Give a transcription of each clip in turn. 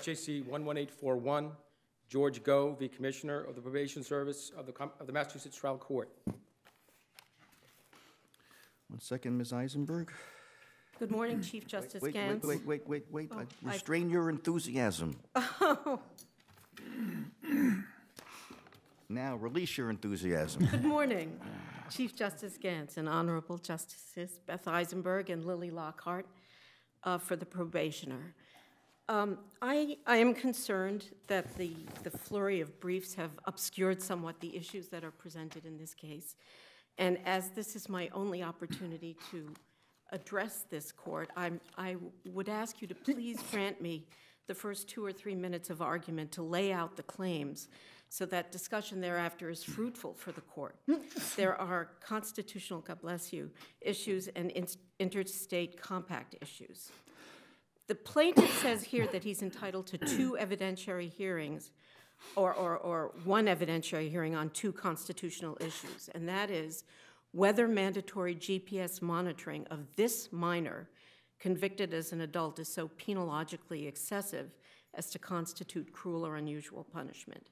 SJC 11841, George Goe, v. Commissioner of the Probation Service of the of the Massachusetts Trial Court. One second, Ms. Eisenberg. Good morning, Chief Justice Wait, wait, Gants. wait, wait, wait, wait. I- I- Restrain your enthusiasm. Now, release your enthusiasm. Good morning, Chief Justice Gants and Honorable Justices Beth Eisenberg and Lily Lockhart uh, for the probationer. Um, I, I am concerned that the, the flurry of briefs have obscured somewhat the issues that are presented in this case. And as this is my only opportunity to address this court, I'm, I would ask you to please grant me the first two or three minutes of argument to lay out the claims so that discussion thereafter is fruitful for the court. there are constitutional, God bless you, issues and in- interstate compact issues. The plaintiff says here that he's entitled to two evidentiary hearings, or, or, or one evidentiary hearing on two constitutional issues, and that is whether mandatory GPS monitoring of this minor convicted as an adult is so penologically excessive as to constitute cruel or unusual punishment.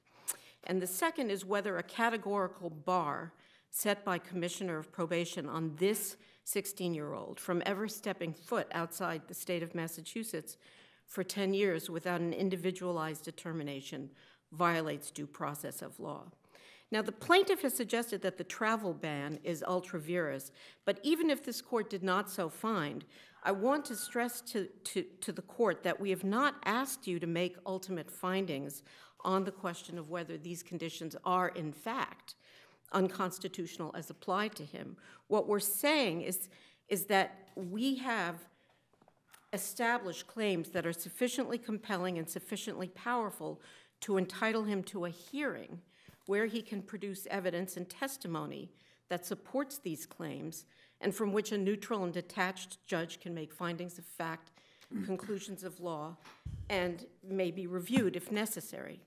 And the second is whether a categorical bar set by Commissioner of Probation on this 16 year old from ever stepping foot outside the state of Massachusetts for 10 years without an individualized determination violates due process of law. Now, the plaintiff has suggested that the travel ban is ultra vires, but even if this court did not so find, I want to stress to, to, to the court that we have not asked you to make ultimate findings on the question of whether these conditions are, in fact, unconstitutional as applied to him. What we're saying is, is that we have established claims that are sufficiently compelling and sufficiently powerful to entitle him to a hearing where he can produce evidence and testimony that supports these claims and from which a neutral and detached judge can make findings of fact, conclusions of law, and may be reviewed if necessary.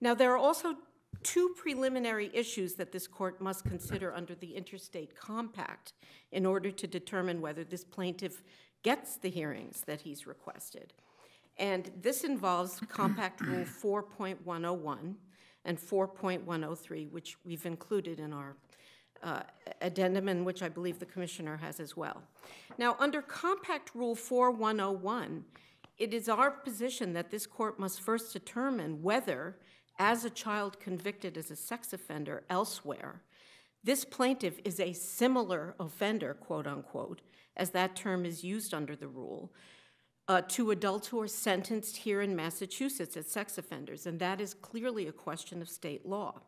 Now, there are also two preliminary issues that this court must consider under the interstate compact in order to determine whether this plaintiff gets the hearings that he's requested. And this involves Compact Rule 4.101 and 4.103, which we've included in our uh, addendum and which I believe the Commissioner has as well. Now, under Compact Rule 4101, it is our position that this court must first determine whether, as a child convicted as a sex offender elsewhere, this plaintiff is a similar offender, quote unquote, as that term is used under the rule, uh, to adults who are sentenced here in Massachusetts as sex offenders, and that is clearly a question of state law.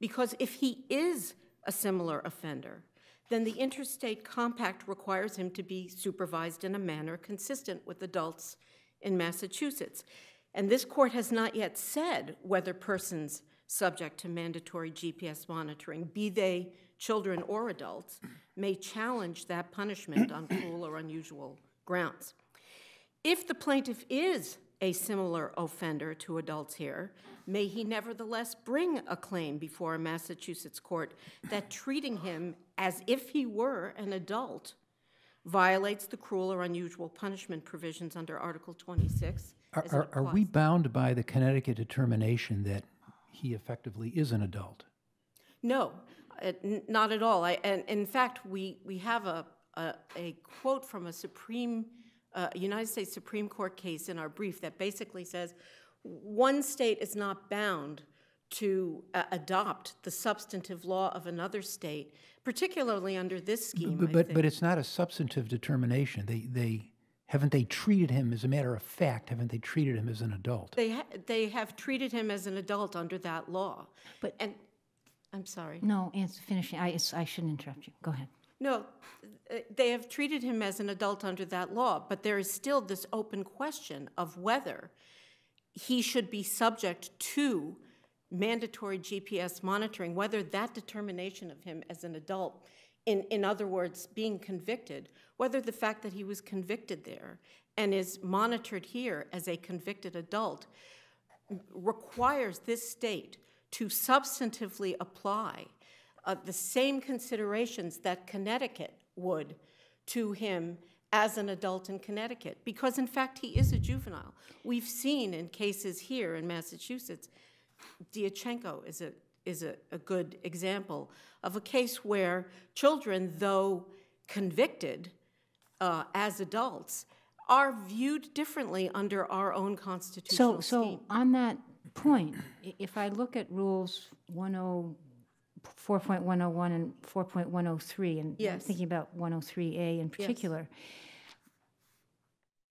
Because if he is a similar offender, then the interstate compact requires him to be supervised in a manner consistent with adults in Massachusetts. And this court has not yet said whether persons subject to mandatory GPS monitoring, be they children or adults, may challenge that punishment on cruel or unusual grounds. If the plaintiff is a similar offender to adults here, may he nevertheless bring a claim before a Massachusetts court that treating him as if he were an adult violates the cruel or unusual punishment provisions under Article 26. Are, are, are we bound by the Connecticut determination that he effectively is an adult? No, uh, n- not at all. I, and in fact, we, we have a, a, a quote from a Supreme, uh, United States Supreme Court case in our brief that basically says one state is not bound to uh, adopt the substantive law of another state, particularly under this scheme. But, but, but it's not a substantive determination. They, they, haven't they treated him, as a matter of fact, haven't they treated him as an adult? They, ha- they have treated him as an adult under that law. But- and I'm sorry. No, answer, finishing. I, it's- I shouldn't interrupt you. Go ahead. No, uh, they have treated him as an adult under that law, but there is still this open question of whether he should be subject to mandatory GPS monitoring, whether that determination of him as an adult, in, in other words, being convicted, whether the fact that he was convicted there and is monitored here as a convicted adult requires this state to substantively apply uh, the same considerations that Connecticut would to him as an adult in Connecticut, because in fact, he is a juvenile. We've seen in cases here in Massachusetts, Diatchenko is a, is a, a good example of a case where children, though convicted uh, as adults, are viewed differently under our own So, constitutional so scheme. on that point, if I look at rules 10, 4.101 and 4.103, and I'm Yes. thinking about 103A in particular,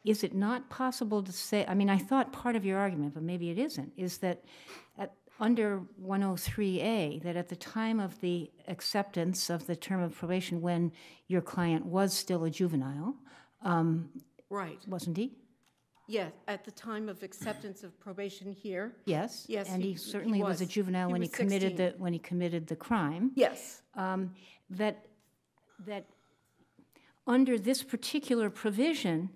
is it not possible to say, I mean, I thought part of your argument, but maybe it isn't, is that at, under 103A, that at the time of the acceptance of the term of probation, when your client was still a juvenile, Right, wasn't he? yes, at the time of acceptance of probation here, Yes? Yes, And he- he he certainly was a juvenile He when he was committed the, when he committed the crime. yes, um, That, that under this particular provision,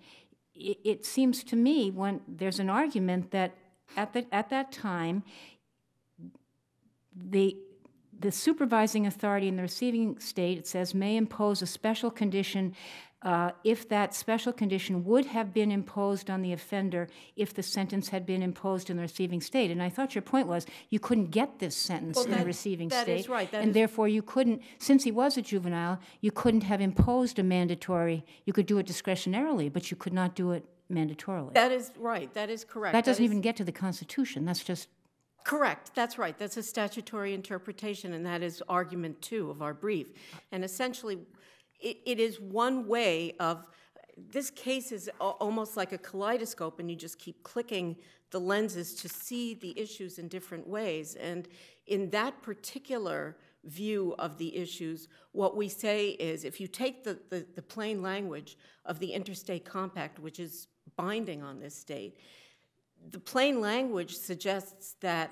i it seems to me, when, there's an argument that at the, at that time, the, the supervising authority in the receiving state, it says, may impose a special condition uh, if that special condition would have been imposed on the offender if the sentence had been imposed in the receiving state. And I thought your point was you couldn't get this sentence Well, in the receiving that state. is right. That and is- therefore, you couldn't, since he was a juvenile, you couldn't have imposed a mandatory, you could do it discretionarily, but you could not do it mandatorily. that is right, that is correct. That doesn't even get to the Constitution, that's just Correct, that's right. That's a statutory interpretation, and that is argument two of our brief. And essentially, it, it is one way of, this case is al- almost like a kaleidoscope, and you just keep clicking the lenses to see the issues in different ways. And in that particular view of the issues, what we say is, if you take the, the, the plain language of the interstate compact, which is binding on this state, the plain language suggests that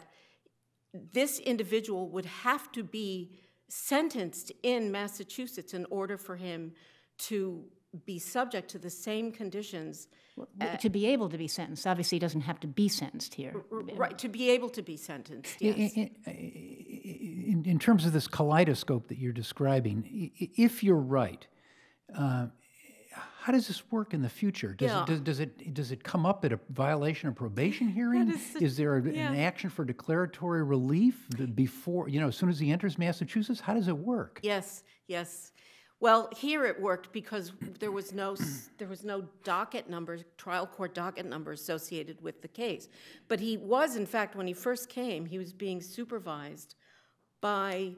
this individual would have to be sentenced in Massachusetts in order for him to be subject to the same conditions, to be able to be sentenced. Obviously, he doesn't have to be sentenced here. right, to be able to be sentenced, yes. In, in, in terms of this kaleidoscope that you're describing, if you're right, uh, how does this work in the future? Does, Yeah. it, does, does it does it come up at a violation of probation hearing? is is there a- yeah. an action for declaratory relief before you know as soon as he enters Massachusetts? How does it work? Yes, yes. Well, here it worked because there was no, there was no docket number, trial court docket number associated with the case. But he was, in fact, when he first came, he was being supervised by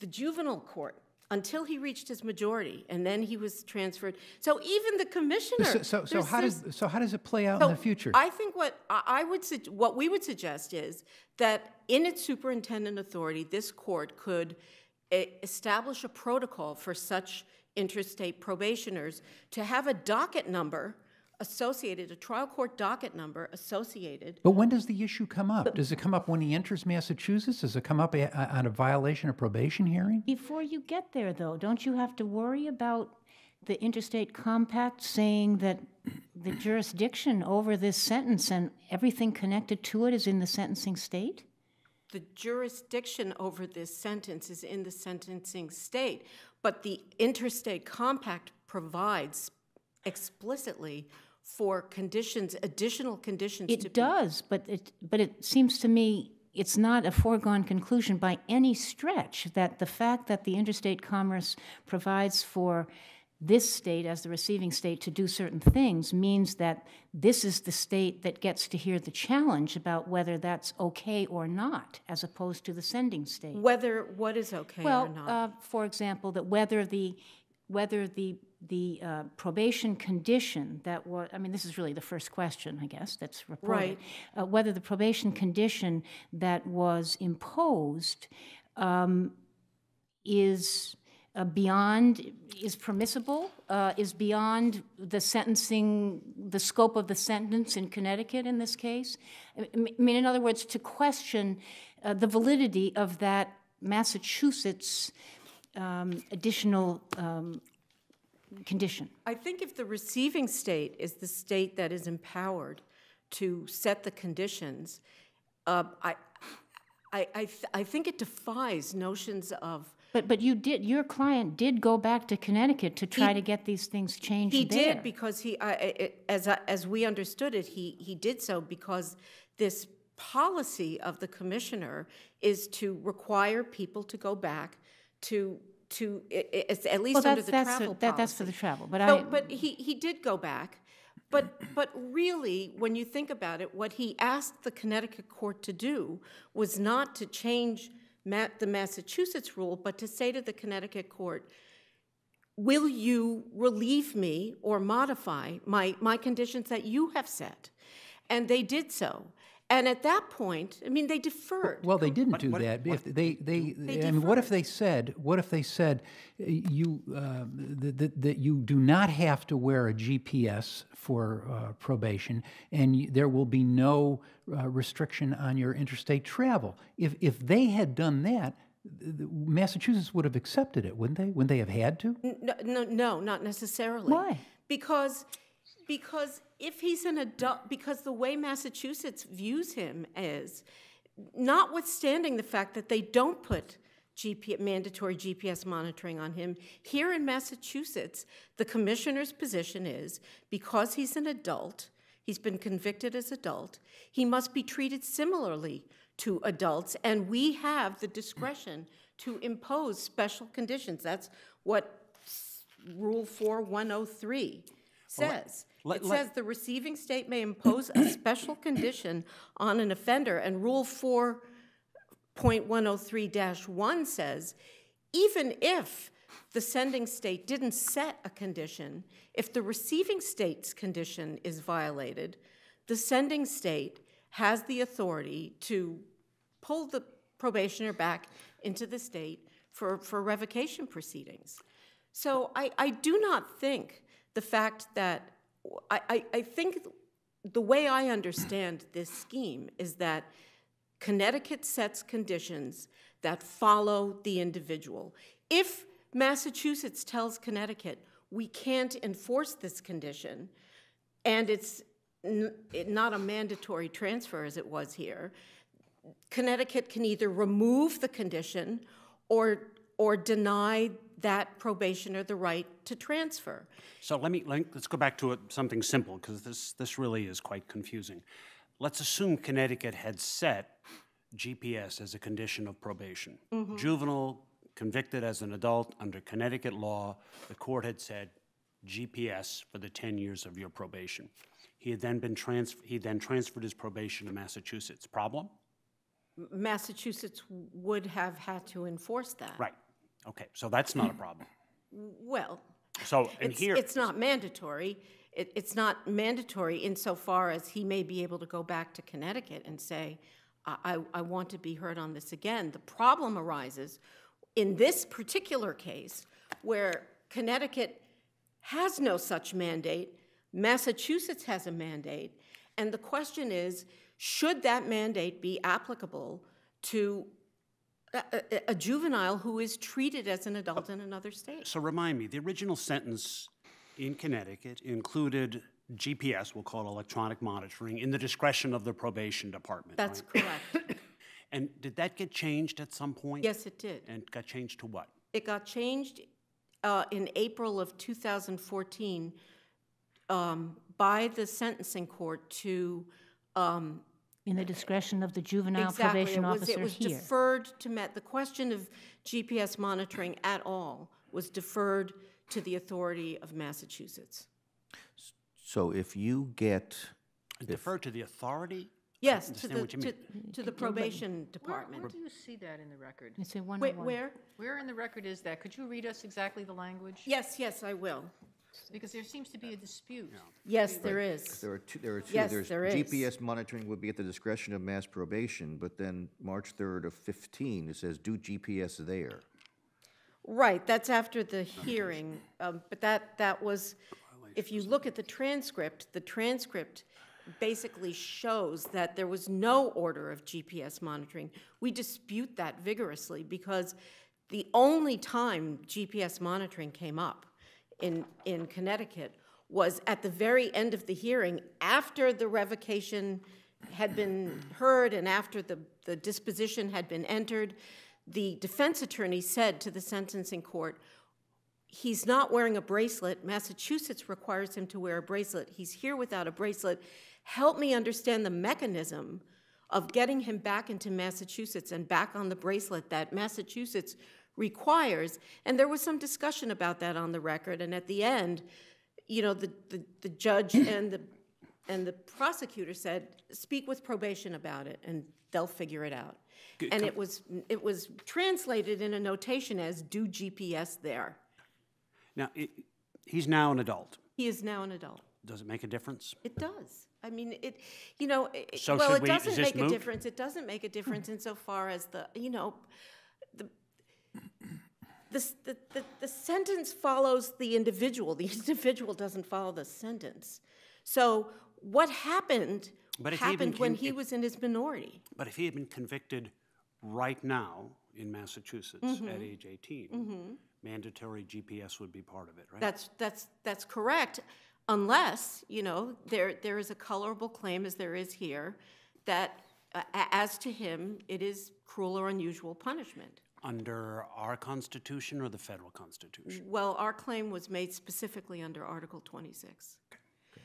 the juvenile court until he reached his majority, and then he was transferred. So even the commissioner. So, so, so how does so how does it play out so in the future? I think what I would, what we would suggest is that in its superintendent authority, this court could establish a protocol for such interstate probationers to have a docket number associated, a trial court docket number associated. But when does the issue come up? Does it come up when he enters Massachusetts? Does it come up a, a- on a violation of probation hearing? Before you get there, though, don't you have to worry about the interstate compact saying that the jurisdiction over this sentence and everything connected to it is in the sentencing state? The jurisdiction over this sentence is in the sentencing state, but the interstate compact provides explicitly for conditions, additional conditions to It be does, but it, but it seems to me it's not a foregone conclusion by any stretch that the fact that the interstate commerce provides for this state as the receiving state to do certain things means that this is the state that gets to hear the challenge about whether that's okay or not, as opposed to the sending state. Whether what is okay or Well, not. uh, for example, that whether the, whether the, the uh, probation condition that was, I mean, this is really the first question, I guess, that's reported. Right. Uh, Whether the probation condition that was imposed um, is uh, beyond, is permissible, uh, is beyond the sentencing, the scope of the sentence in Connecticut in this case? I mean, in other words, to question uh, the validity of that Massachusetts um, additional um, condition. I think if the receiving state is the state that is empowered to set the conditions, uh, I, I, I, th- I think it defies notions of But, but you did, your client did go back to Connecticut to try to get these things changed He there. did because he, I- as, I- as we understood it, he, he did so because this policy of the commissioner is to require people to go back to, to, i- i- it's at Well, least under that's, the that's, travel a- that, that's for the travel, but So, I, but he, he did go back. But, but really, when you think about it, what he asked the Connecticut court to do was not to change ma- the Massachusetts rule, but to say to the Connecticut court, will you relieve me or modify my, my conditions that you have set? And they did so. And at that point, I mean, they deferred. Well, they didn't do that. If they, they, I mean, what if they said, what if they said, uh, you, uh, that, that- that you do not have to wear a GPS for uh, probation, and y- there will be no uh, restriction on your interstate travel? If, if they had done that, th- th- Massachusetts would have accepted it, wouldn't they? Wouldn't they have had to? No, no, no, not necessarily. Why? Because, because if he's an adult, because the way Massachusetts views him is, notwithstanding the fact that they don't put GP, mandatory GPS monitoring on him, here in Massachusetts, the commissioner's position is, because he's an adult, he's been convicted as adult, he must be treated similarly to adults, and we have the discretion to impose special conditions. That's what Rule 4103 says. let- It let- says the receiving state may impose a special condition on an offender, and Rule 4.103-1 says, even if the sending state didn't set a condition, if the receiving state's condition is violated, the sending state has the authority to pull the probationer back into the state for, for revocation proceedings. So I, I do not think the fact that, I, I, I think the way I understand this scheme is that Connecticut sets conditions that follow the individual. If Massachusetts tells Connecticut, we can't enforce this condition, and it's it- not a mandatory transfer as it was here, Connecticut can either remove the condition or, or deny that probationer the right to transfer. So let me, let, us go back to it, something simple, because this, this really is quite confusing. Let's assume Connecticut had set GPS as a condition of probation. Mm-hmm. Juvenile convicted as an adult under Connecticut law, the court had said GPS for the 10 years of your probation. He had then been trans, he then transferred his probation to Massachusetts. Problem? Massachusetts would have had to enforce that. Right. Okay, so that's not a problem. Well, So, and it's, here. it's not mandatory. It, it's not mandatory insofar as he may be able to go back to Connecticut and say, I, I, I want to be heard on this again. The problem arises in this particular case where Connecticut has no such mandate, Massachusetts has a mandate, and the question is, should that mandate be applicable to a, a- juvenile who is treated as an adult in another state? So remind me, the original sentence in Connecticut included GPS, we'll call it electronic monitoring, in the discretion of the probation department. That's right? correct. And did that get changed at some point? Yes, it did. And got changed to what? It got changed uh, in April of 2014 um, by the sentencing court to, um, in the discretion of the juvenile exactly, it probation was, it officer was here. deferred to Met. The question of GPS monitoring at all was deferred to the authority of Massachusetts. So if you get, Deferred to the authority? Yes, to the, to, to the probation Where, department. where do you see that in the record? It's a Where, 101. where? Where in the record is that? Could you read us exactly the language? Yes, yes, I will. Because there seems to be a dispute. Yes, there is. there are two, there are two. Yes, There's there is. GPS monitoring would be at the discretion of mass probation, but then March 3rd of 15, it says do GPS there. Right, that's after the hearing, um, but that, that was, if you look at the transcript, the transcript basically shows that there was no order of GPS monitoring. We dispute that vigorously because the only time GPS monitoring came up in, in Connecticut was at the very end of the hearing, after the revocation had been heard and after the, the disposition had been entered, the defense attorney said to the sentencing court, he's not wearing a bracelet. Massachusetts requires him to wear a bracelet. He's here without a bracelet. Help me understand the mechanism of getting him back into Massachusetts and back on the bracelet that Massachusetts requires. And there was some discussion about that on the record. And at the end, you know, the, the, the judge and the and the prosecutor said, "Speak with probation about it, and they'll figure it out." And it was it was translated in a notation as "Do GPS there." Now, i he's now an adult. He is now an adult. Does it make a difference? It does. I mean, it, you know, it- So well, it we- doesn't make a difference. It doesn't make a difference insofar as the, you know, the, the, the, sentence follows the individual. The individual doesn't follow the sentence. So what happened, But happened when he was in his minority. But if he had been convicted right now in Massachusetts Mm-hmm. at age 18, mandatory GPS would be part of it, right? That's, that's, that's correct, unless, you know, there, there is a colorable claim, as there is here, that uh, as to him, it is cruel or unusual punishment. Under our Constitution or the federal Constitution? Well, our claim was made specifically under Article 26.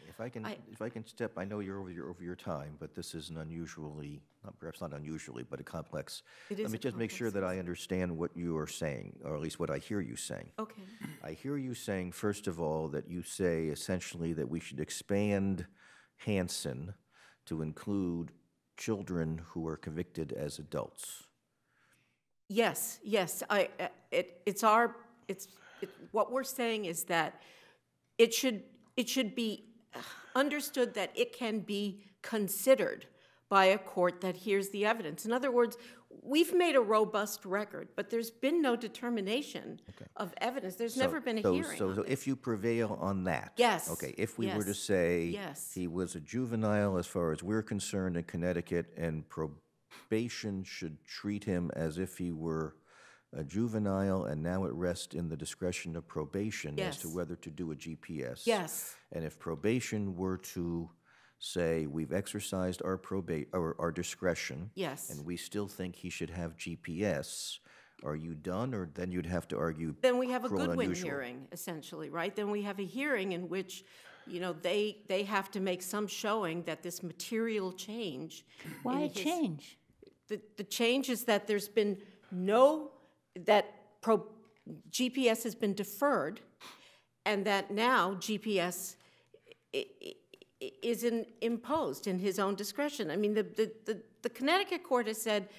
If I can, I- if I can step, I know you're over your, over your time, but this is an unusually, not, perhaps not unusually, but a complex. It Let me just make sure that I understand what you are saying, or at least what I hear you saying. Okay. I hear you saying, first of all, that you say essentially that we should expand Hanson to include children who are convicted as adults. Yes, yes, I, uh, it, it's our, it's, it, what we're saying is that it should, it should be understood that it can be considered by a court that hears the evidence. In other words, we've made a robust record, but there's been no determination of evidence. There's So- never been a so- hearing So, so if you prevail on that? Yes, Okay, if we were to say. yes. He was a juvenile as far as we're concerned in Connecticut, and probation should treat him as if he were a juvenile, and now it rests in the discretion of probation as to whether to do a GPS. Yes. And if probation were to say, we've exercised our probate, or our discretion. Yes. And we still think he should have GPS, are you done, or then you'd have to argue Then we have a cruel and Goodwin unusual? hearing, essentially, right? Then we have a hearing in which, you know, they, they have to make some showing that this material change. Why a his- change? The, the change is that there's been no, that pro, GPS has been deferred, and that now GPS is in, imposed in his own discretion. I mean, the, the, the- the Connecticut court has said,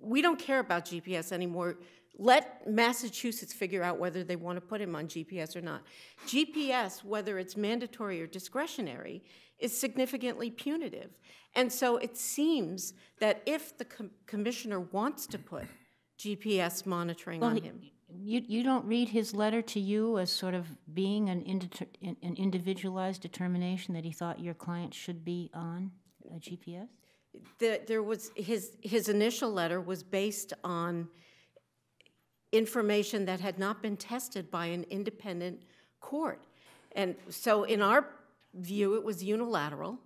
we don't care about GPS anymore. Let Massachusetts figure out whether they want to put him on GPS or not. GPS, whether it's mandatory or discretionary, is significantly punitive. And so it seems that if the com- commissioner wants to put GPS monitoring Well, on him, You, you don't read his letter to you as sort of being an an individualized determination that he thought your client should be on a GPS? the, there was, his, his initial letter was based on information that had not been tested by an independent court. And so in our view, it was unilateral,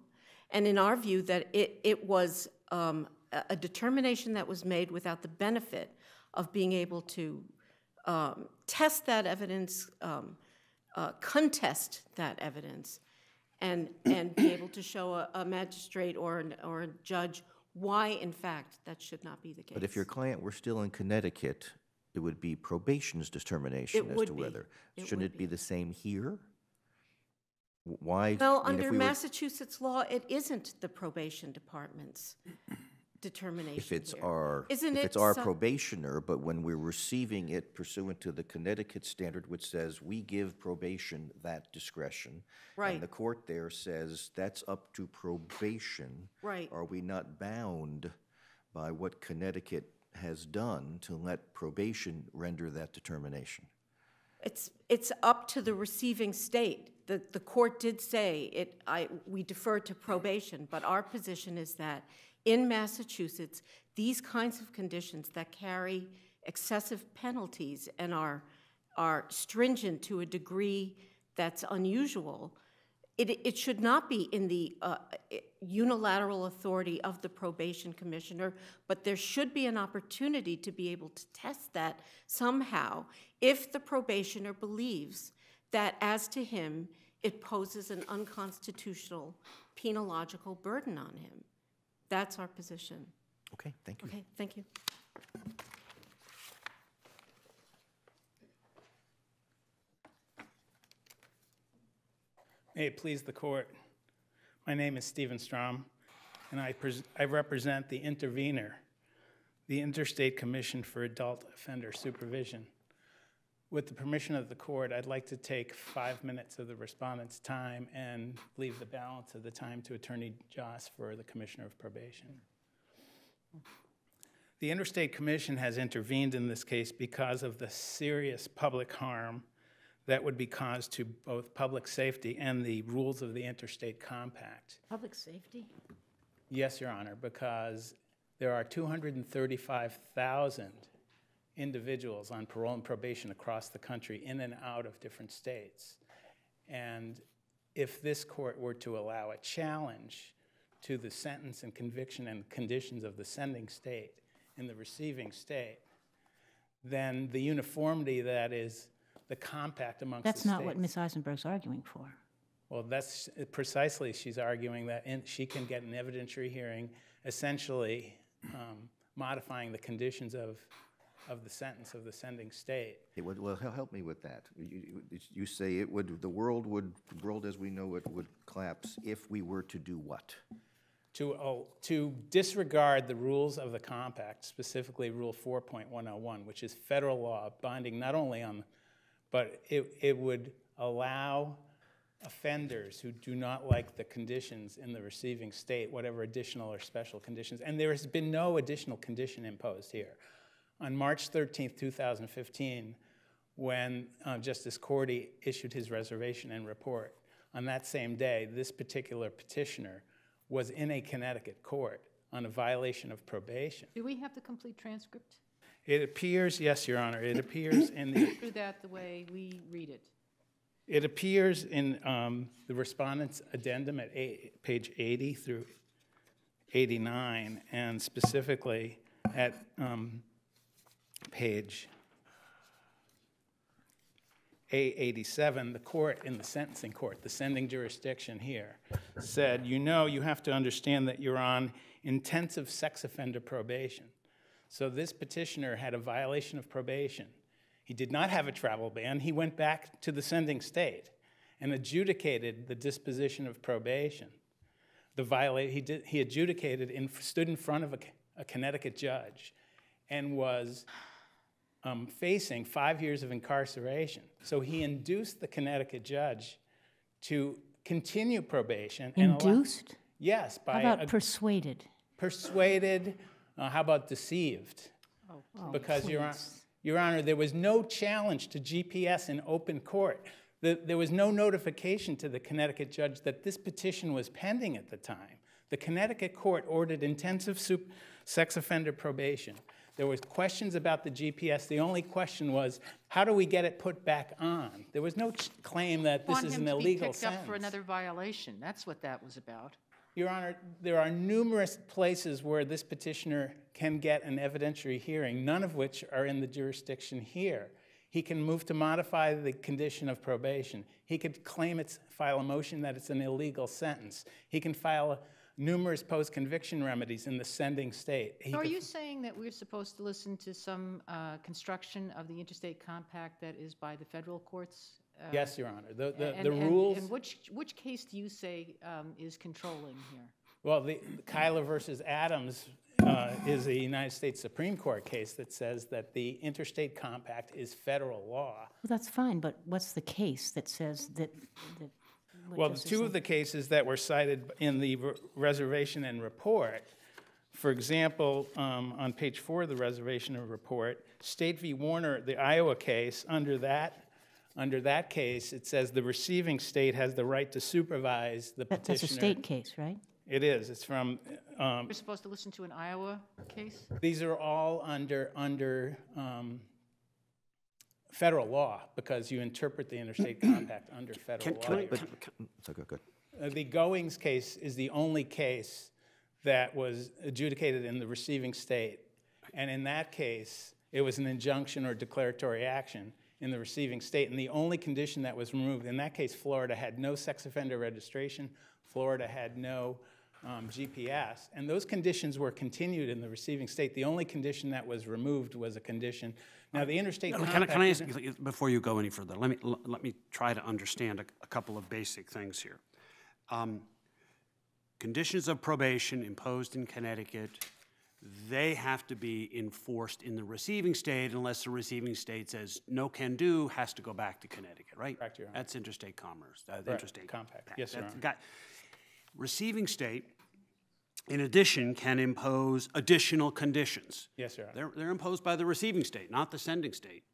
and in our view, that it, it was um, a determination that was made without the benefit of being able to um, test that evidence, um, uh, contest that evidence, and, and be able to show a, a magistrate or, an, or a judge why, in fact, that should not be the case. But if your client were still in Connecticut, it would be probation's determination as would to be. whether. It Shouldn't would it be the same here? W- Why? Well, I mean, if under we were- Massachusetts law, it isn't the probation department's determination If it's here. our, Isn't if it it's our some- probationer, but when we're receiving it pursuant to the Connecticut standard, which says we give probation that discretion. Right. And the court there says that's up to probation. Right. Are we not bound by what Connecticut has done to let probation render that determination? It's, it's up to the receiving state. The, the court did say it, I, we defer to probation, but our position is that in Massachusetts, these kinds of conditions that carry excessive penalties and are, are stringent to a degree that's unusual, it, it should not be in the uh, unilateral authority of the probation commissioner, but there should be an opportunity to be able to test that somehow if the probationer believes that as to him, it poses an unconstitutional penological burden on him. That's our position. Okay, thank you. Okay, thank you. May it please the court. My name is Steven Strom, and I, I represent the intervener, the Interstate Commission for Adult Offender Supervision. With the permission of the court, I'd like to take five minutes of the respondent's time and leave the balance of the time to Attorney Joss for the Commissioner of Probation. The Interstate Commission has intervened in this case because of the serious public harm that would be caused to both public safety and the rules of the Interstate Compact. Public safety? Yes, Your Honor, because there are 235,000 individuals on parole and probation across the country, in and out of different states. And if this court were to allow a challenge to the sentence and conviction and conditions of the sending state in the receiving state, then the uniformity that is the compact amongst the That's states. not what Ms. Eisenberg's arguing for. Well, that's precisely, she's arguing that in, she can get an evidentiary hearing, essentially um, modifying the conditions of, of the sentence of the sending state. It would, well, help me with that. You, you- you say it would, the world would, the world as we know it would collapse if we were to do what? To, oh, to disregard the rules of the compact, specifically Rule 4.101, which is federal law binding not only on, but it, it would allow offenders who do not like the conditions in the receiving state, whatever additional or special conditions, and there has been no additional condition imposed here. On March 13th, 2015, when uh, Justice Cordy issued his reservation and report, on that same day, this particular petitioner was in a Connecticut court on a violation of probation. Do we have the complete transcript? It appears, yes, Your Honor, it appears in the, Do that the way we read it. it appears in um, the respondent's addendum at a- page 80 through 89, and specifically at um, page A87, the court in the sentencing court, the sending jurisdiction here, said, you know, you have to understand that you're on intensive sex offender probation. So this petitioner had a violation of probation. He did not have a travel ban. He went back to the sending state and adjudicated the disposition of probation. The viola- he, did, he adjudicated, and stood in front of a, a Connecticut judge and was um, facing five years of incarceration. So he induced the Connecticut judge to continue probation. and allow- Induced? yes, How about a- persuaded? persuaded, uh, how about deceived? Because, Your, Hon- Your Honor, there was no challenge to GPS in open court. The- There was no notification to the Connecticut judge that this petition was pending at the time. The Connecticut court ordered intensive sup- sex offender probation. There was questions about the GPS. The only question was, how do we get it put back on? There was no ch- claim that this Want is him an to be illegal picked up sentence. for another violation. That's what that was about. Your Honor, there are numerous places where this petitioner can get an evidentiary hearing, none of which are in the jurisdiction here. He can move to modify the condition of probation. He could claim it's, file a motion that it's an illegal sentence. He can file numerous post-conviction remedies in the sending state. So are you saying that we're supposed to listen to some uh, construction of the interstate compact that is by the federal courts? Uh, Yes, Your Honor. The, the, and- the and- rules, And which, which case do you say um, is controlling here? well, the Cuyler versus Adams uh, is a United States Supreme Court case that says that the interstate compact is federal law. Well, that's fine, but what's the case that says that, that? Well, Justice two said? of the cases that were cited in the re- reservation and report, for example, um, on page four of the reservation and report, State v. Warner, the Iowa case, under that, under that case, it says the receiving state has the right to supervise the That- That's a state case, right? It is, it's from, um, We're supposed to listen to an Iowa case? these are all under, under um, federal law, because you interpret the interstate compact under federal Can, can law. I, But, can- it's okay, good. Uh, The Goings case is the only case that was adjudicated in the receiving state. And in that case, it was an injunction or declaratory action in the receiving state. And the only condition that was removed, in that case, Florida had no sex offender registration, Florida had no um, GPS. And those conditions were continued in the receiving state. The only condition that was removed was a condition. Now, the interstate Can I, can I ask, you, before you go any further, let me, l- let me try to understand a, a couple of basic things here. Um, Conditions of probation imposed in Connecticut, they have to be enforced in the receiving state unless the receiving state says, no can do, has to go back to Connecticut, right? Correct, Your Honor. That's interstate commerce, uh, the interstate. compact. Yes, Your Honor. got- Receiving state, in addition, can impose additional conditions. Yes, Your Honor. They're, they're imposed by the receiving state, not the sending state.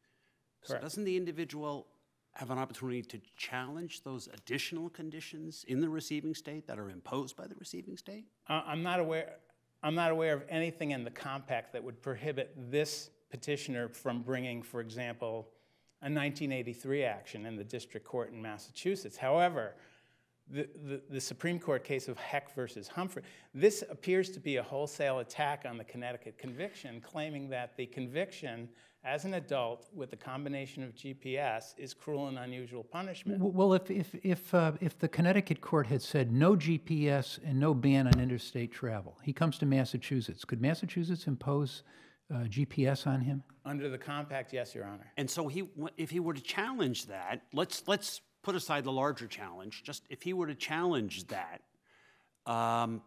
So Correct. doesn't the individual have an opportunity to challenge those additional conditions in the receiving state that are imposed by the receiving state? Uh, I'm not aware, I'm not aware of anything in the compact that would prohibit this petitioner from bringing, for example, a 1983 action in the district court in Massachusetts. However, the, the, the Supreme Court case of Heck versus Humphrey, this appears to be a wholesale attack on the Connecticut conviction, claiming that the conviction as an adult with the combination of GPS is cruel and unusual punishment. Well, if, if, if, uh, if the Connecticut court had said no GPS and no ban on interstate travel, he comes to Massachusetts, could Massachusetts impose uh, GPS on him? Under the compact, yes, Your Honor. And so he, if he were to challenge that, let's, let's put aside the larger challenge, just if he were to challenge that, um,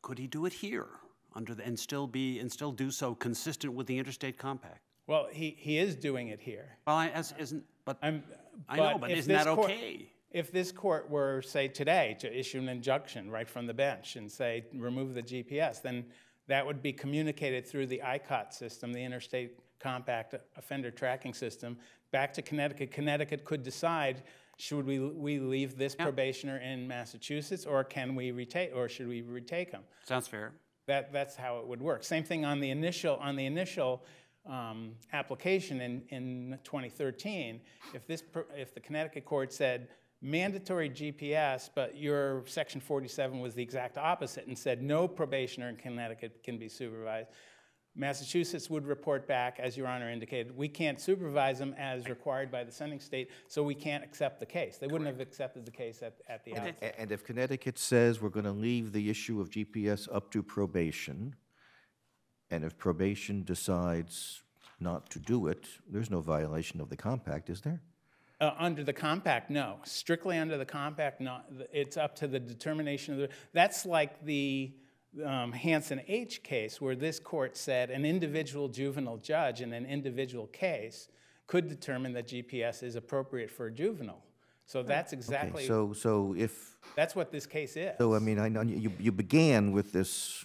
could he do it here under the, and still be, and still do so consistent with the interstate compact? Well, he, he is doing it here. Well, I, as, isn't, but, I'm, I know, but isn't that court- okay? If this court were, say, today, to issue an injunction right from the bench and say, remove the GPS, then that would be communicated through the ICOT system, the Interstate Compact Offender Tracking System, back to Connecticut. Connecticut could decide, should we, we leave this probationer in Massachusetts, or can we retake, or should we retake him? sounds fair. That, that's how it would work. Same thing on the initial, on the initial um, application in, in 2013. If this, if the Connecticut court said mandatory GPS, but your section 47 was the exact opposite and said no probationer in Connecticut can be supervised, Massachusetts would report back, as Your Honor indicated, we can't supervise them as required by the sending state, so we can't accept the case. They wouldn't have accepted the case at, at the outset. A- And if Connecticut says we're going to leave the issue of GPS up to probation, and if probation decides not to do it, there's no violation of the compact, is there? Uh, under the compact, no. Strictly under the compact, no. It's up to the determination of the. That's like the um, Hanson H case, where this court said an individual juvenile judge in an individual case could determine that GPS is appropriate for a juvenile. So that's Okay, exactly so, so if, that's what this case is. so I mean, I know you, you began with this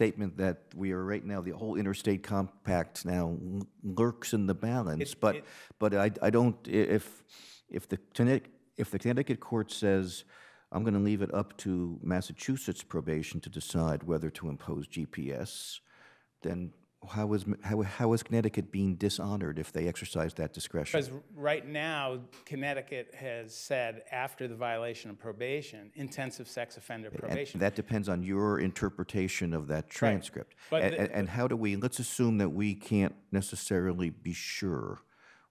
statement that we are right now, the whole interstate compact now lurks in the balance, It- but, it- but I, I don't, if, if the Connecticut, if the Connecticut court says, I'm gonna leave it up to Massachusetts probation to decide whether to impose GPS, then how is, M- how, how is Connecticut being dishonored if they exercise that discretion? Because right now, Connecticut has said, after the violation of probation, intensive sex offender And probation. that depends on your interpretation of that transcript. But A- the- And how do we, let's assume that we can't necessarily be sure.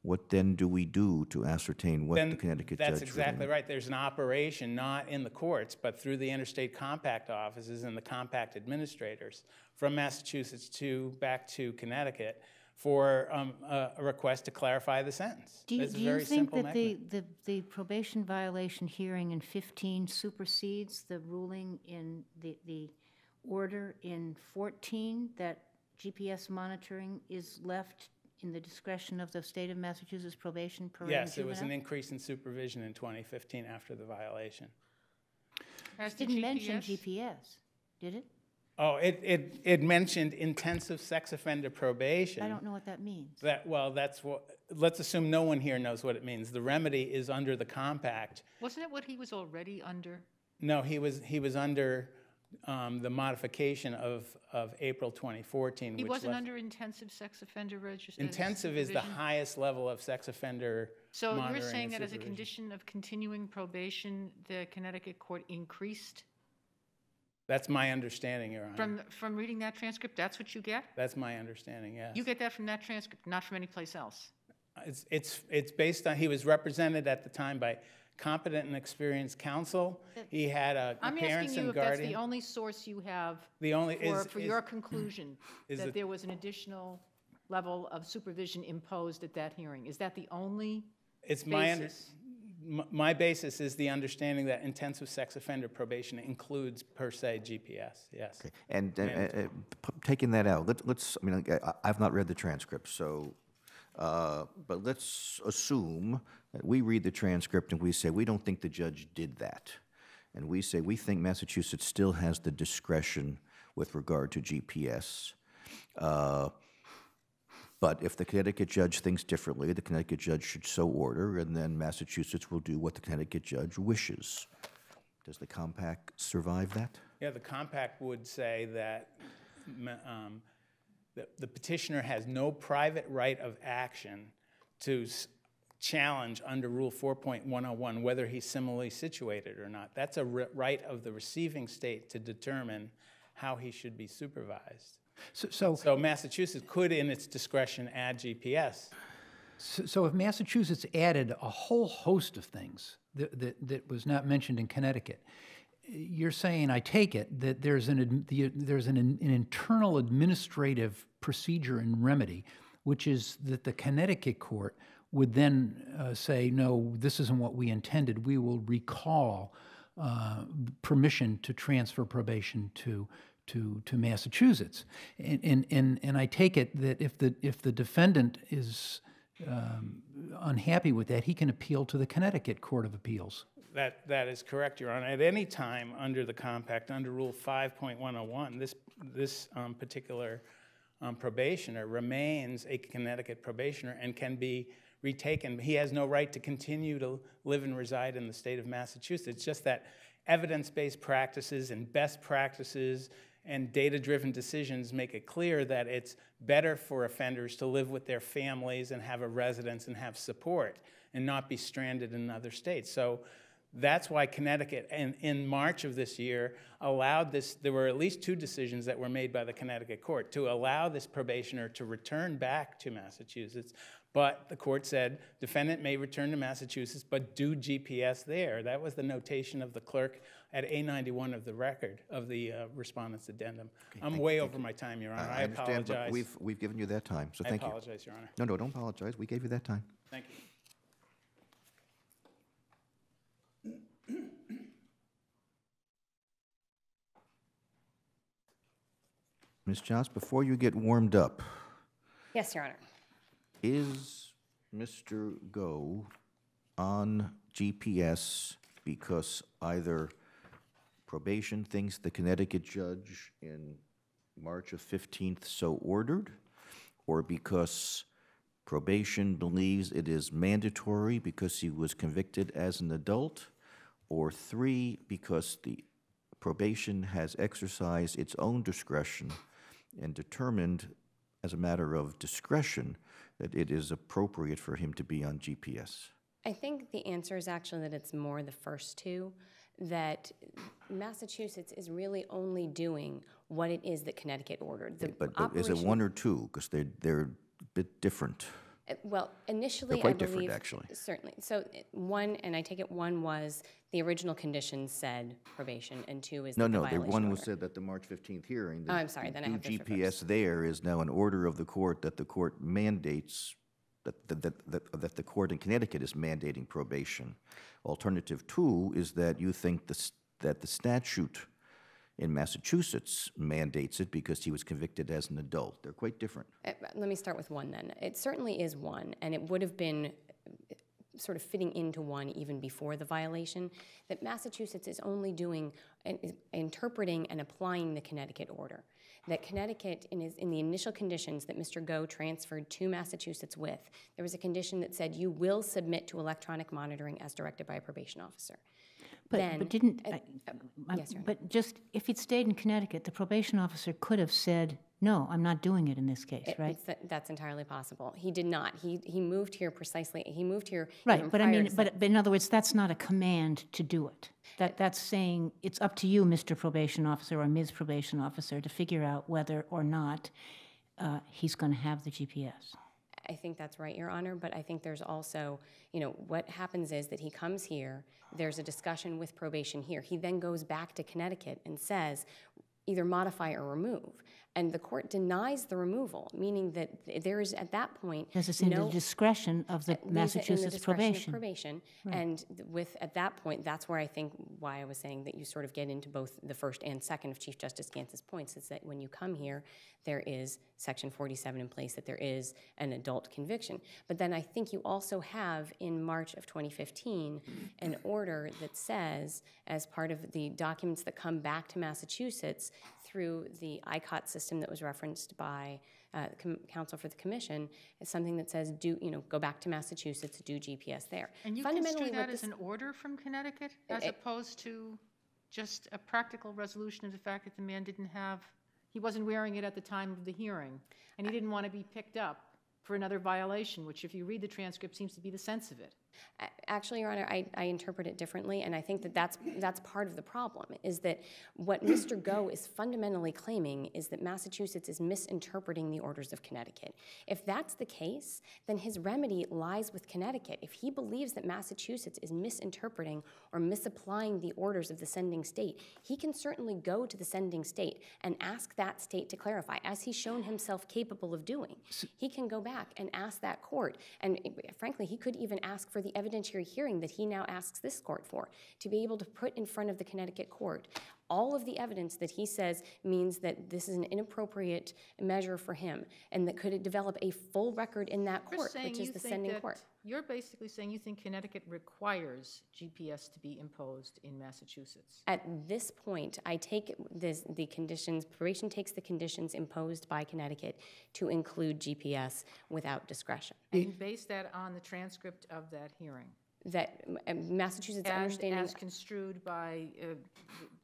What then do we do to ascertain what the Then Connecticut judge That's would exactly do? right. There's an operation, not in the courts, but through the interstate compact offices and the compact administrators from Massachusetts to, back to Connecticut for um, a a request to clarify the sentence. Do you, It's a do you think that the, the, the probation violation hearing in 15 supersedes the ruling in the, the order in 14 that GPS monitoring is left in the discretion of the state of Massachusetts probation per Yes, it was an juvenile? increase in supervision in 2015 after the violation. As to Didn't mention GPS? GPS, did it? Oh, it, it, it mentioned intensive sex offender probation. I don't know what that means. That, well, that's what, let's assume no one here knows what it means. The remedy is under the compact. Wasn't it what he was already under? No, he was, he was under um, the modification of, of April 2014, He which wasn't left- under intensive sex offender registration. Intensive is the highest level of sex offender So you're monitoring saying and that as a supervision. condition of continuing probation, the Connecticut court increased? That's my understanding, Your Honor. From, from reading that transcript, that's what you get? That's my understanding, yes. You get that from that transcript, not from any place else? It's, it's, it's based on, he was represented at the time by competent and experienced counsel. He had a I'm parents asking you and if that's the only source you have The only, for, is, for is- your conclusion is that it- there was an additional level of supervision imposed at that hearing. Is that the only it's my, under- basis? my basis is the understanding that intensive sex offender probation includes per se GPS, yes. Okay, And uh, uh, uh, taking that out, let- let's, I mean, I- I've not read the transcript, so, uh, but let's assume that we read the transcript and we say, we don't think the judge did that. And we say, we think Massachusetts still has the discretion with regard to GPS. Uh, But if the Connecticut judge thinks differently, the Connecticut judge should so order, and then Massachusetts will do what the Connecticut judge wishes. Does the compact survive that? Yeah, the compact would say that um, the the petitioner has no private right of action to challenge under Rule 4.101 whether he's similarly situated or not. That's a right of the receiving state to determine how he should be supervised. So, so, So Massachusetts could, in its discretion, add GPS. so so if Massachusetts added a whole host of things that, that, that was not mentioned in Connecticut, you're saying, I take it, that there's an, the, there's an, an internal administrative procedure and remedy, which is that the Connecticut court would then uh, say, no, this isn't what we intended. We will recall uh, permission to transfer probation to, to, to Massachusetts. And, and, and, and I take it that if the, if the defendant is um, unhappy with that, he can appeal to the Connecticut Court of Appeals. That, that is correct, Your Honor. At any time under the compact, under Rule 5.101, this, this um, particular um, probationer remains a Connecticut probationer and can be retaken. He has no right to continue to live and reside in the state of Massachusetts. Just that evidence-based practices and best practices and data-driven decisions make it clear that it's better for offenders to live with their families and have a residence and have support and not be stranded in other states. So that's why Connecticut, in March of this year, allowed this. There were at least two decisions that were made by the Connecticut court to allow this probationer to return back to Massachusetts. But the court said defendant may return to Massachusetts, but do GPS there. That was the notation of the clerk at A91 of the record of the uh, respondent's addendum. I'm way over my time, Your Honor. I, understand, but apologize. We've, we've given you that time, so I thank you. I apologize, Your Honor. No, no, don't apologize. We gave you that time. Thank you. Ms. Joss, before you get warmed up, Yes, Your Honor. Is Mr. Goe on GPS because either probation thinks the Connecticut judge in March of 15th so ordered, or because probation believes it is mandatory because he was convicted as an adult, or three, because the probation has exercised its own discretion and determined as a matter of discretion that it is appropriate for him to be on GPS. I think the answer is actually that it's more the first two, that Massachusetts is really only doing what it is that Connecticut ordered. The But, but is it one or two? Because they're, they're a bit different. Well, initially, I quite different, believe. actually. Certainly. So one, and I take it one was, the original condition said probation, and two is No, the no, the one was order. said that the March 15th hearing. Oh, the- I'm sorry, the then I have GPS there is now an order of the court that the court mandates, that, that, that- that, that the court in Connecticut is mandating probation. Alternative two is that you think the, that the statute in Massachusetts mandates it because he was convicted as an adult. They're quite different. Uh, Let me start with one then. It certainly is one, and it would have been uh, sort of fitting into one even before the violation, that Massachusetts is only doing, is interpreting and applying the Connecticut order. That Connecticut, in, his, in the initial conditions that Mr. Goe transferred to Massachusetts with, there was a condition that said you will submit to electronic monitoring as directed by a probation officer. But, then. but didn't, uh, I- yes, but just, if he'd stayed in Connecticut, the probation officer could have said, no, I'm not doing it in this case, It- right? That's entirely possible. He did not. He, he moved here precisely, he moved here. Right, but I mean, but, but in other words, that's not a command to do it. That, that's saying, it's up to you, Mr. Probation Officer or Ms. Probation Officer, to figure out whether or not uh, he's going to have the GPS. I think that's right, Your Honor, but I think there's also, you know, what happens is that he comes here, there's a discussion with probation here. He then goes back to Connecticut and says, either modify or remove. And the court denies the removal, meaning that there is, at that point, Because it's in the no- discretion of the uh, leaves it in the Massachusetts of probation. probation. And with, at that point, that's where I think, why I was saying that you sort of get into both the first and second of Chief Justice Gants's points, is that when you come here, there is Section 47 in place, that there is an adult conviction. But then I think you also have, in March of 2015, an order that says, as part of the documents that come back to Massachusetts through the ICOTS system that was referenced by uh, counsel for the commission, is something that says, do, you know, go back to Massachusetts, do GPS there. And you Fundamentally, construe that as an order from Connecticut, as it- opposed to just a practical resolution of the fact that the man didn't have, he wasn't wearing it at the time of the hearing, and he didn't want to be picked up for another violation, which if you read the transcript, seems to be the sense of it. Actually, Your Honor, I, I interpret it differently, and I think that that's, that's part of the problem, is that what Mr. Goe is fundamentally claiming is that Massachusetts is misinterpreting the orders of Connecticut. If that's the case, then his remedy lies with Connecticut. If he believes that Massachusetts is misinterpreting or misapplying the orders of the sending state, he can certainly go to the sending state and ask that state to clarify, as he's shown himself capable of doing. He can go back and ask that court, and eh, frankly, he could even ask for the evidentiary hearing that he now asks this court for, to be able to put in front of the Connecticut court all of the evidence that he says means that this is an inappropriate measure for him, and that could develop a full record in that court, which is the sending court. You're basically saying you think Connecticut requires GPS to be imposed in Massachusetts. At this point, I take this, the conditions, probation takes the conditions imposed by Connecticut to include GPS without discretion. And you base that on the transcript of that hearing? That uh, Massachusetts And understanding as construed by uh,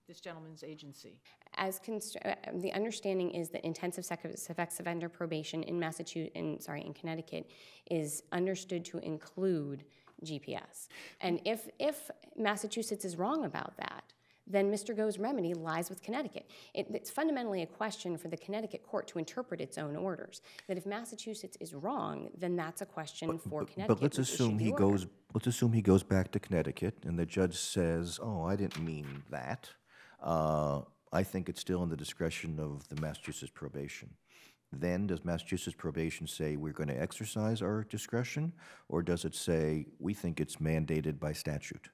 this gentleman's agency? As constr- uh, the understanding is that intensive sec- sex offender probation in Massachusetts, in, sorry, in Connecticut, is understood to include GPS. And if, if Massachusetts is wrong about that, then Mr. Goe's remedy lies with Connecticut. It, it's fundamentally a question for the Connecticut court to interpret its own orders. That if Massachusetts is wrong, then that's a question for Connecticut. But let's assume he order. goes, let's assume he goes back to Connecticut and the judge says, oh, I didn't mean that. Uh, I think it's still in the discretion of the Massachusetts probation. Then does Massachusetts probation say we're going to exercise our discretion? Or does it say we think it's mandated by statute?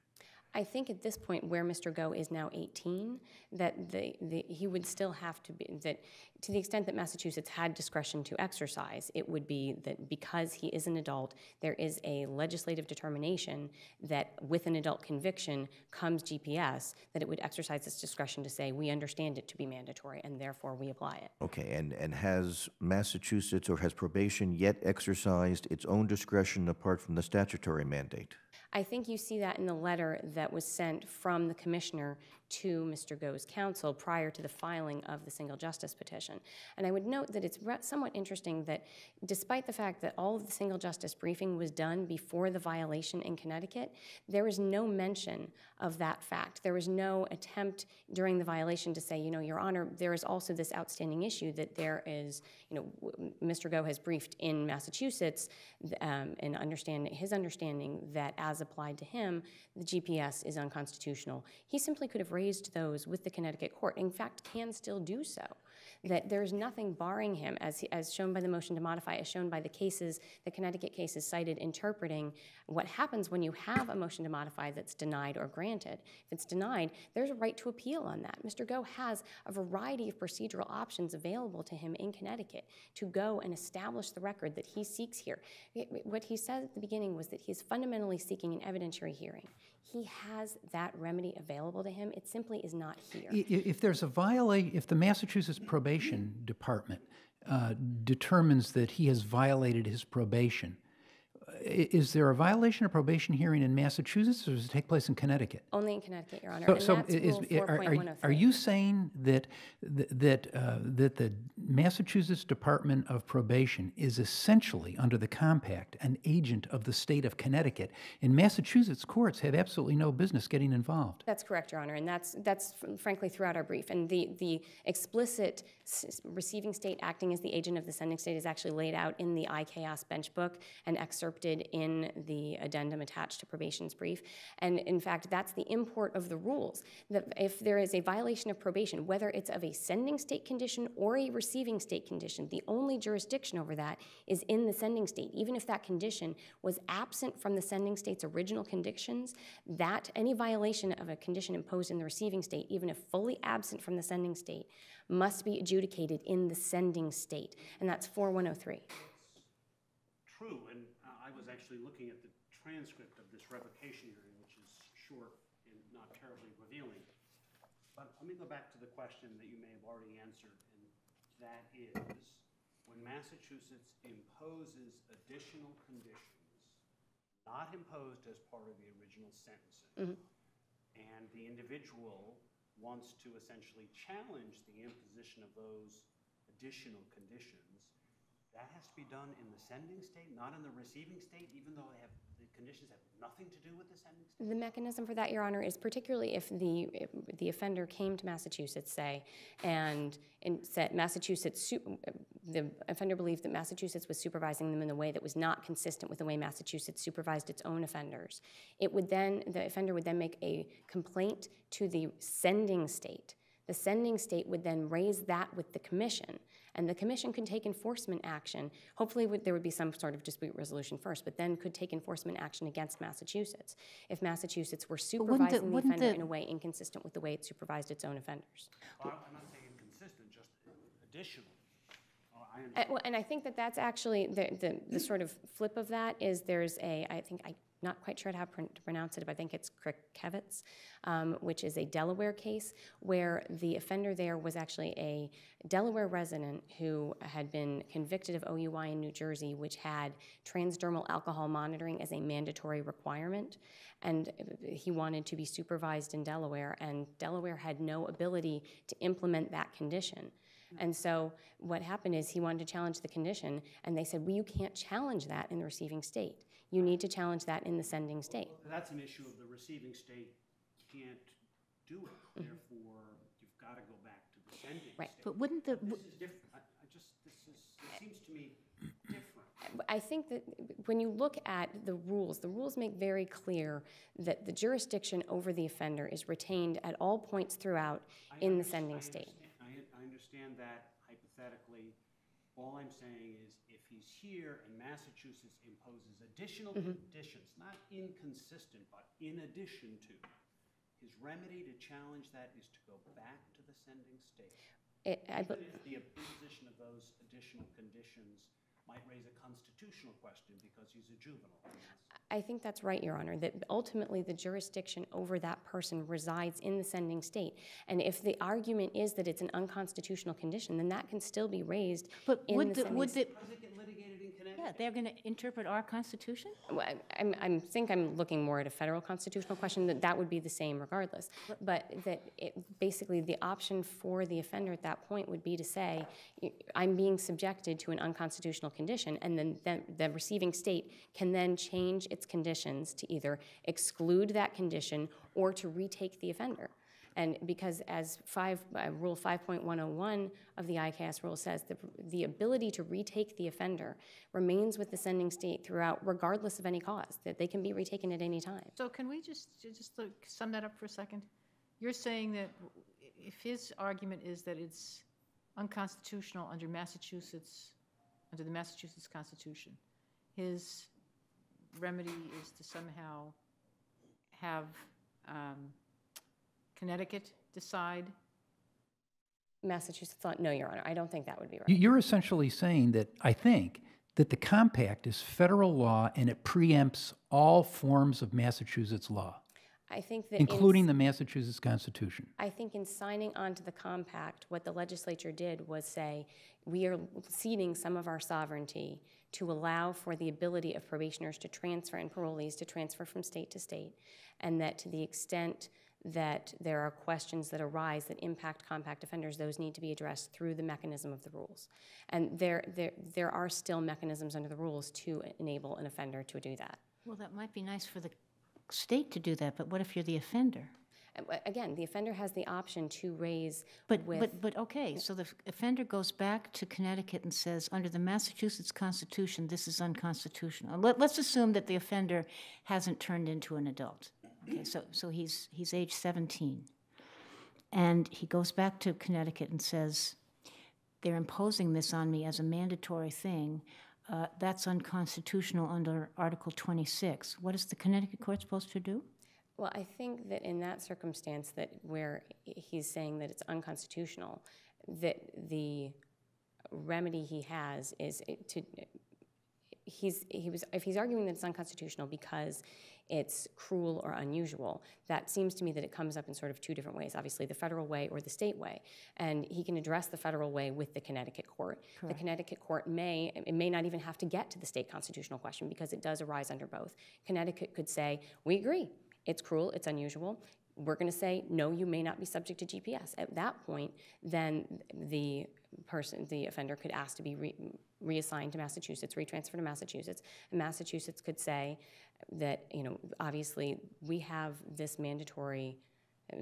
I think at this point, where Mr. Goe is now 18, that the, the, he would still have to be, that to the extent that Massachusetts had discretion to exercise, it would be that because he is an adult, there is a legislative determination that with an adult conviction comes GPS, that it would exercise its discretion to say, we understand it to be mandatory, and therefore we apply it. Okay, and, and has Massachusetts or has probation yet exercised its own discretion apart from the statutory mandate? I think you see that in the letter that was sent from the commissioner to Mr. Goe's counsel prior to the filing of the single justice petition. And I would note that it's somewhat interesting that despite the fact that all of the single justice briefing was done before the violation in Connecticut, there was no mention of that fact. There was no attempt during the violation to say, you know, Your Honor, there is also this outstanding issue that there is, you know, Mr. Goe has briefed in Massachusetts um, and understand his understanding that as applied to him, the GPS is unconstitutional. He simply could have raised those with the Connecticut court. In fact, can still do so. That there's nothing barring him, as, as shown by the motion to modify, as shown by the cases, the Connecticut cases cited interpreting what happens when you have a motion to modify that's denied or granted. If it's denied, there's a right to appeal on that. Mr. Goe has a variety of procedural options available to him in Connecticut to go and establish the record that he seeks here. What he said at the beginning was that he is fundamentally seeking an evidentiary hearing. He has that remedy available to him. It simply is not here. If there's a violation, if the Massachusetts Probation Department uh, determines that he has violated his probation, is there a violation of probation hearing in Massachusetts, or does it take place in Connecticut? Only in Connecticut, Your Honor. So, so is, are, are, you- 4.103. are you saying that, that, uh, that the Massachusetts Department of Probation is essentially, under the compact, an agent of the state of Connecticut, and Massachusetts courts have absolutely no business getting involved? That's correct, Your Honor, and that's, that's frankly throughout our brief. And the, the explicit receiving state acting as the agent of the sending state is actually laid out in the ICAOS bench book and excerpted in the addendum attached to probation's brief. And in fact, that's the import of the rules, that if there is a violation of probation, whether it's of a sending state condition or a receiving state condition, the only jurisdiction over that is in the sending state. Even if that condition was absent from the sending state's original conditions, that any violation of a condition imposed in the receiving state, even if fully absent from the sending state, must be adjudicated in the sending state. And that's 4103. True, and uh, I was actually looking at the transcript of this revocation hearing, which is short and not terribly revealing. But let me go back to the question that you may have already answered, and that is, when Massachusetts imposes additional conditions, not imposed as part of the original sentencing, and the individual wants to essentially challenge the imposition of those additional conditions, that has to be done in the sending state, not in the receiving state, even though they have, conditions have nothing to do with the sending state? The mechanism for that, Your Honor, is particularly if the, if the offender came to Massachusetts, say, and, and said Massachusetts, the offender believed that Massachusetts was supervising them in a way that was not consistent with the way Massachusetts supervised its own offenders. It would then, the offender would then make a complaint to the sending state. The sending state would then raise that with the commission, and the commission could take enforcement action. Hopefully, there would be some sort of dispute resolution first, but then could take enforcement action against Massachusetts if Massachusetts were wouldn't the- supervising the offender the- in a way inconsistent with the way it supervised its own offenders. Well, I'm not saying inconsistent, just additional. Oh, I. Uh, well, And I think that that's actually, the, the, the sort of flip of that is there's a, I think, I'm not quite sure how to pronounce it, but I think it's Krikevitz, um, which is a Delaware case where the offender there was actually a Delaware resident who had been convicted of OUI in New Jersey, which had transdermal alcohol monitoring as a mandatory requirement. And he wanted to be supervised in Delaware, and Delaware had no ability to implement that condition. And so what happened is he wanted to challenge the condition, and they said, well, you can't challenge that in the receiving state. You need to challenge that in the sending state. That's an issue of the receiving state can't do it, mm-hmm. therefore, you've got to go back to the sending state. Right. But wouldn't the, This is different, I, I just, this is, it seems to me different. I think that when you look at the rules, the rules make very clear that the jurisdiction over the offender is retained at all points throughout I in the sending I state. I, I understand that hypothetically. All I'm saying is if he's here and Massachusetts imposes additional Mm-hmm. conditions, not inconsistent, but in addition to, his remedy to challenge that is to go back to the sending state. It- I be- Even if the imposition of those additional conditions might raise a constitutional question because he's a juvenile. I think that's right, Your Honor, that ultimately the jurisdiction over that person resides in the sending state. And if the argument is that it's an unconstitutional condition, then that can still be raised but in would the the, would state. the, yeah, they're going to interpret our Constitution? Well, I- I'm, I'm, think I'm looking more at a federal constitutional question, that that would be the same regardless. But that it, basically, the option for the offender at that point would be to say, I'm being subjected to an unconstitutional condition, and then, then the receiving state can then change its conditions to either exclude that condition or to retake the offender. And because as five, uh, Rule 5.101 of the ICAOS rule says, the, the ability to retake the offender remains with the sending state throughout, regardless of any cause, that they can be retaken at any time. So can we just, just look, sum that up for a second? You're saying that if his argument is that it's unconstitutional under Massachusetts, under the Massachusetts Constitution, his remedy is to somehow have um, Connecticut decide? Massachusetts law, no, Your Honor, I don't think that would be right. You- You're essentially saying that, I think, that the compact is federal law and it preempts all forms of Massachusetts law, I think that in including the Massachusetts Constitution. I think in signing on to the compact, what the legislature did was say, we are ceding some of our sovereignty to allow for the ability of probationers to transfer and parolees to transfer from state to state, and that to the extent that there are questions that arise that impact compact offenders, those need to be addressed through the mechanism of the rules. And there, there, there are still mechanisms under the rules to enable an offender to do that. Well, that might be nice for the state to do that, but what if you're the offender? Uh, Again, the offender has the option to raise But, with. but, but, okay, so the offender goes back to Connecticut and says, under the Massachusetts Constitution, this is unconstitutional. Let, let's assume that the offender hasn't turned into an adult. Okay, so, so he's, he's age 17. And he goes back to Connecticut and says, they're imposing this on me as a mandatory thing. Uh, that's unconstitutional under Article 26. What is the Connecticut court supposed to do? Well, I think that in that circumstance, that where he's saying that it's unconstitutional, that the remedy he has is to, he's, he was, if he's arguing that it's unconstitutional because it's cruel or unusual, that seems to me that it comes up in sort of two different ways, obviously the federal way or the state way. And he can address the federal way with the Connecticut court. The Connecticut court may, it may not even have to get to the state constitutional question because it does arise under both. Connecticut could say, we agree, it's cruel, it's unusual. We're going to say, no, you may not be subject to GPS. At that point, then the person, the offender could ask to be re- reassigned to Massachusetts, retransferred to Massachusetts. And Massachusetts could say that, you know, obviously, we have this mandatory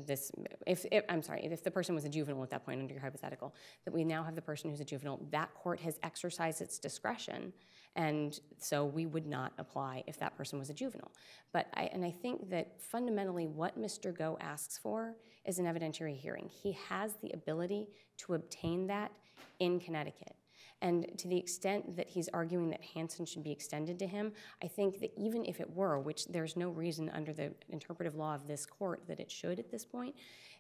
this, if, if, I'm sorry, if the person was a juvenile at that point under your hypothetical, that we now have the person who's a juvenile, that court has exercised its discretion, and so we would not apply if that person was a juvenile. But I, and I think that fundamentally what Mr. Goe asks for is an evidentiary hearing. He has the ability to obtain that in Connecticut. And to the extent that he's arguing that Hansen should be extended to him, I think that even if it were, which there's no reason under the interpretive law of this court that it should at this point,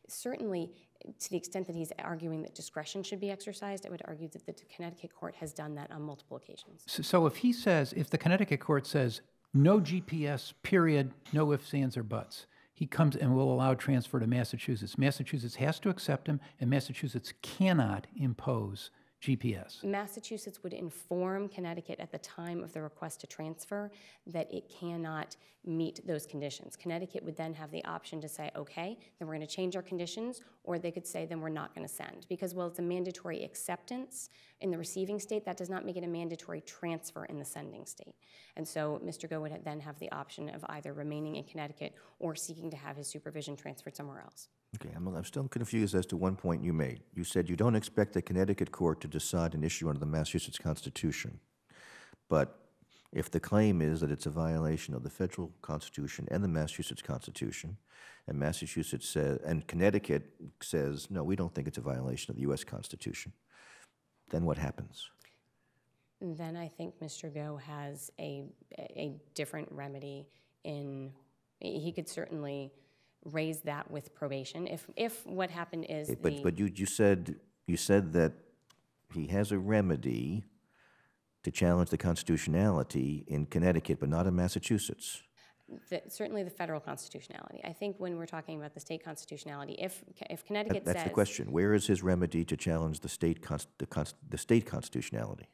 certainly to the extent that he's arguing that discretion should be exercised, I would argue that the Connecticut court has done that on multiple occasions. So- So if he says, if the Connecticut court says, no GPS, period, no ifs, ands, or buts, he comes and will allow transfer to Massachusetts. Massachusetts has to accept him, and Massachusetts cannot impose GPS. Massachusetts would inform Connecticut at the time of the request to transfer that it cannot meet those conditions. Connecticut would then have the option to say, okay, then we're going to change our conditions, or they could say, then we're not going to send. Because while it's a mandatory acceptance in the receiving state, that does not make it a mandatory transfer in the sending state. And so Mr. Goe would then have the option of either remaining in Connecticut or seeking to have his supervision transferred somewhere else. Okay, I'm, I'm still confused as to one point you made. You said you don't expect the Connecticut court to decide an issue under the Massachusetts Constitution. But if the claim is that it's a violation of the federal Constitution and the Massachusetts Constitution, and Massachusetts says, and Connecticut says, no, we don't think it's a violation of the US Constitution, then what happens? then I think Mr. Goe has a, a different remedy in, he could certainly raise that with probation. If, if what happened is the. But, but you, you said, you said that he has a remedy to challenge the constitutionality in Connecticut, but not in Massachusetts. the- Certainly the federal constitutionality. I think when we're talking about the state constitutionality, if, if Connecticut That- says. That's the question. Where is his remedy to challenge the state, cons- the cons- the state constitutionality?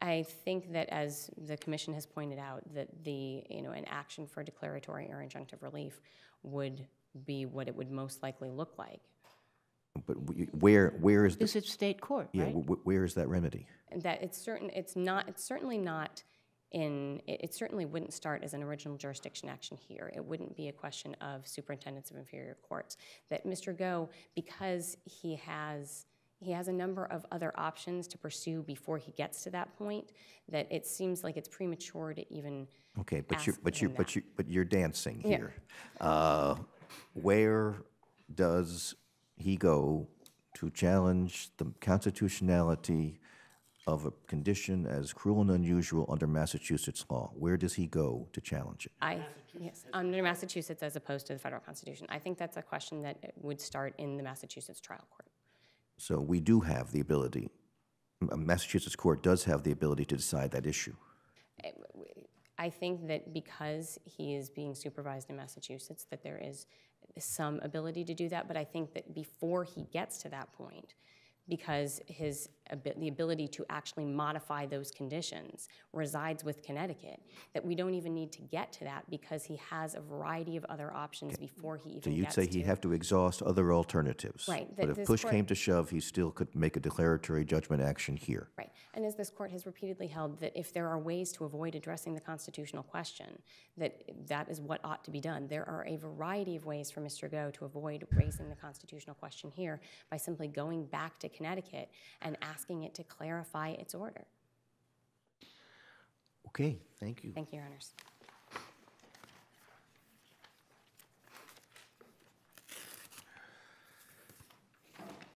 I think that as the commission has pointed out, that the, you know, an action for declaratory or injunctive relief would be what it would most likely look like. But where, where is, the Is it state court, yeah, right? wh- wh- where is that remedy? And that it's certain, it's not, it's certainly not in, it, it certainly wouldn't start as an original jurisdiction action here. It wouldn't be a question of superintendence of inferior courts. That Mr. Goe, because he has, he has a number of other options to pursue before he gets to that point, that it seems like it's premature to even Okay, but you're, but you're, but you, but you're dancing Yeah. here. Uh, Where does he go to challenge the constitutionality of a condition as cruel and unusual under Massachusetts law? Where does he go to challenge it? I, yes, under Massachusetts as opposed to the federal constitution. I think that's a question that would start in the Massachusetts trial court. So we do have the ability, Massachusetts court does have the ability to decide that issue. Eh, I think that because he is being supervised in Massachusetts, that there is some ability to do that, but I think that before he gets to that point, because his the ability to actually modify those conditions resides with Connecticut, that we don't even need to get to that because he has a variety of other options before he even So you'd say he'd have to exhaust other alternatives? Right, But if push court- came to shove, he still could make a declaratory judgment action here? Right. And as this court has repeatedly held, that if there are ways to avoid addressing the constitutional question, that that is what ought to be done. There are a variety of ways for Mr. Goe to avoid raising the constitutional question here by simply going back to Connecticut and asking it to clarify its order. Okay, thank you. Thank you, Your Honors.